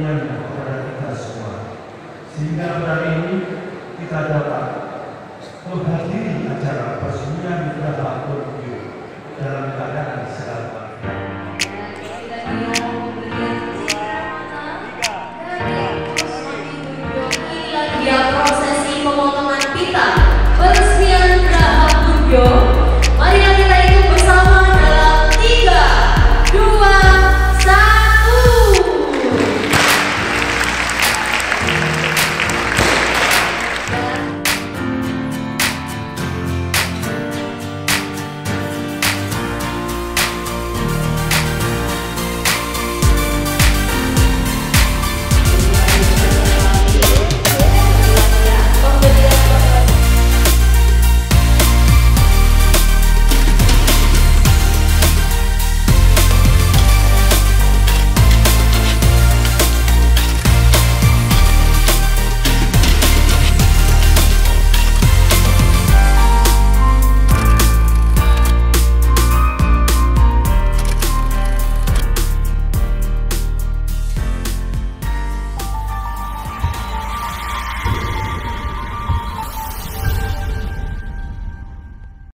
karunia-Nya kepada kita semua. Sehingga hari ini kita dapat menghadiri acara persembunyian di Rabat dalam keadaan